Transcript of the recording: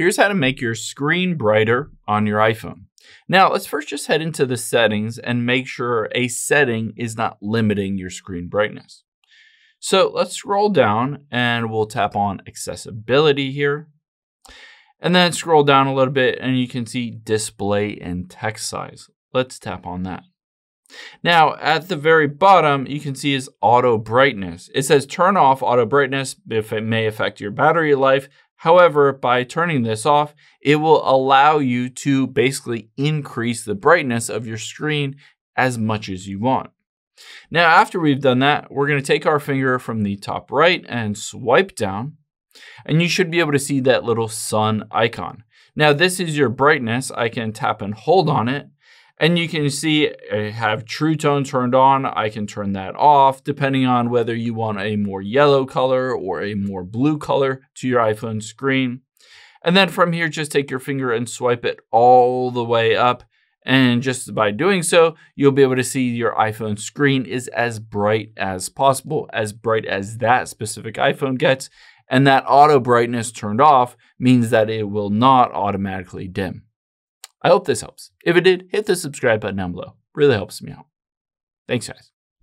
here's how to make your screen brighter on your iPhone. Now, let's first just head into the settings and make sure a setting is not limiting your screen brightness. So let's scroll down and we'll tap on accessibility here. And then scroll down a little bit and you can see display and text size. Let's tap on that. Now, at the very bottom, you can see is auto brightness. It says turn off auto brightness if it may affect your battery life. However, by turning this off, it will allow you to basically increase the brightness of your screen as much as you want. Now, after we've done that, we're going to take our finger from the top right and swipe down, and you should be able to see that little sun icon. Now, this is your brightness. I can tap and hold on it, and you can see I have true tone turned on. I can turn that off depending on whether you want a more yellow color or a more blue color to your iPhone screen. And then from here, just take your finger and swipe it all the way up. And just by doing so, you'll be able to see your iPhone screen is as bright as possible, as bright as that specific iPhone gets. And that auto brightness turned off means that it will not automatically dim. I hope this helps. If it did, hit the subscribe button down below. Really helps me out. Thanks, guys.